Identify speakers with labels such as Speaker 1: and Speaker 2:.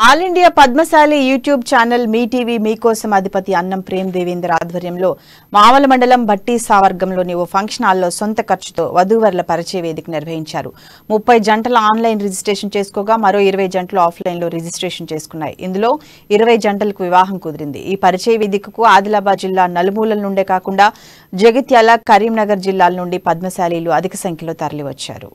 Speaker 1: All India Padmashali YouTube channel మీ TV మీకోసం అధిపతి అన్నం ప్రేమ్ దేవేంద్ర ఆధ్వర్యంలో మామల మండలం బట్టి సావర్గంలోని ఓ ఫంక్షన్ హాల్లో సొంత ఖర్చుతో వధూవరుల పరిచయ వేదిక నిర్వహించారు. ముప్పై జంటల ఆన్లైన్ రిజిస్ట్రేషన్ చేసుకోగా మరో ఇరవై జంటలు ఆఫ్లైన్లో రిజిస్ట్రేషన్ చేసుకున్నాయి. ఇందులో ఇరవై జంటలకు వివాహం కుదిరింది. ఈ పరిచయ వేదికకు ఆదిలాబాద్ జిల్లా నలుమూలల నుండే కాకుండా జగిత్యాల కరీంనగర్ జిల్లాల నుండి పద్మశాలీలు అధిక సంఖ్యలో తరలివచ్చారు.